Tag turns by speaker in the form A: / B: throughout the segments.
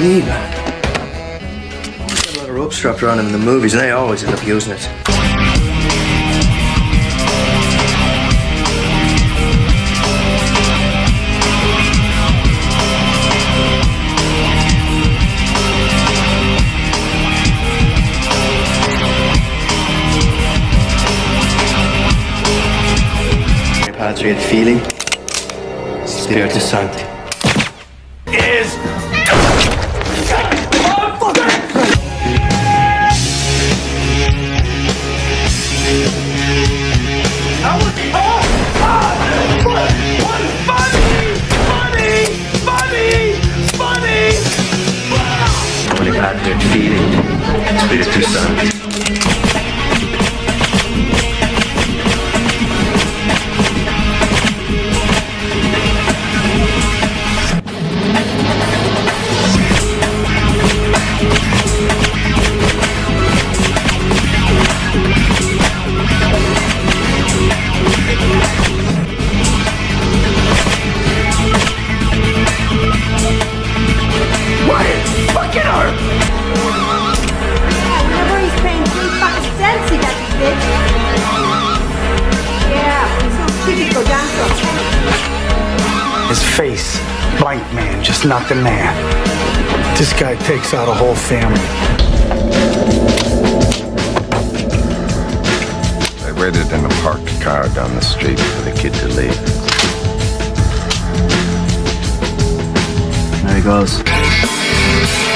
A: you know what we need, man? Always got a lot of rope strapped around him in the movies, and they always end up using it. Padre il feeling, Spirito Santo.
B: His face, blank man, just nothing there. This guy takes out a whole family.
C: I waited in a parked car down the street for the kid to leave.
A: There he goes.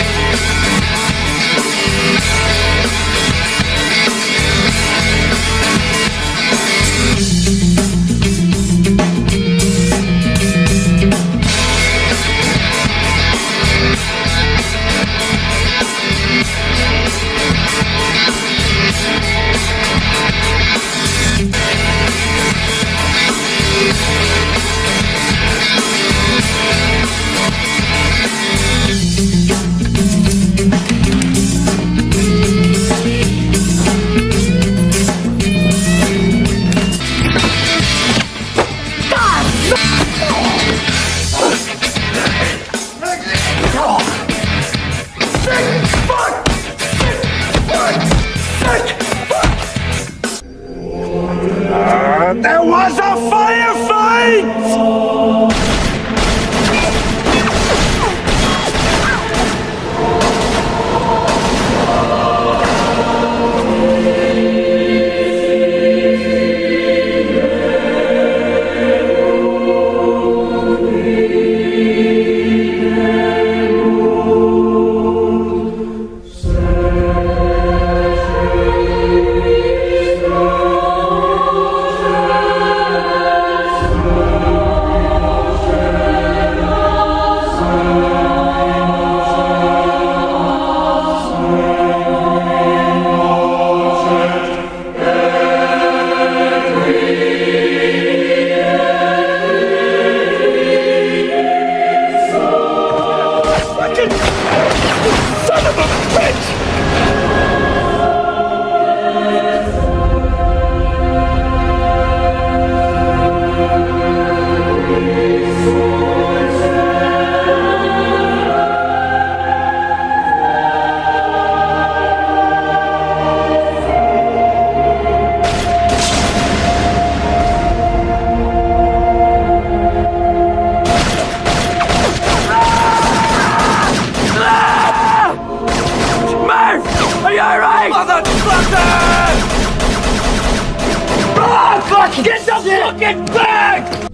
D: The fucking bag!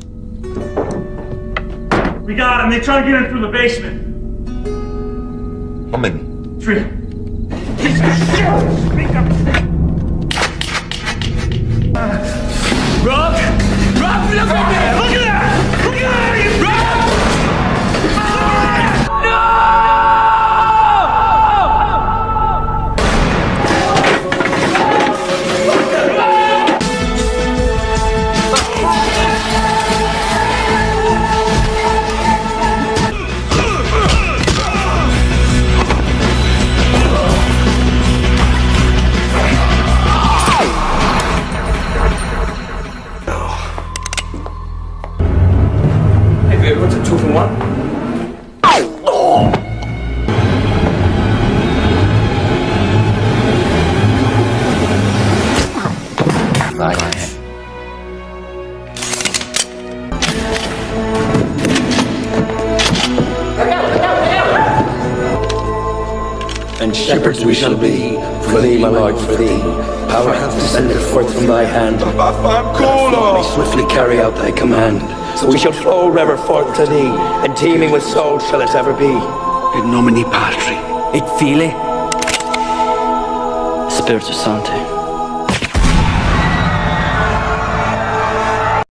E: We got him. They try to get him through the basement.
C: How many?
E: Three. Piece of shit! Speak up. get, what's it, two for one?
A: And shepherds we shall be, for thee, my lord, for thee. Power hath descended forth from thy hand. Let me swiftly carry out thy command. So we shall flow river forth to thee, and teeming with souls shall it ever be.
B: In nomine Patri.
A: Et Filii,
F: Spiritus Sancti.